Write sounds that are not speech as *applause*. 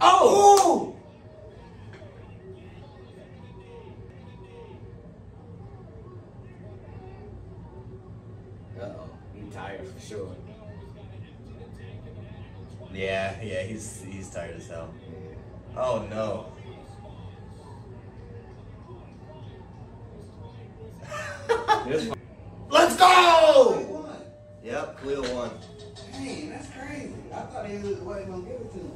Oh! Uh-oh. Tired for sure. Yeah, yeah, he's he's tired as hell. Oh no. *laughs* Let's go! Yep, Khalil won. Dang, that's crazy. I thought he was wasn't gonna give it to him.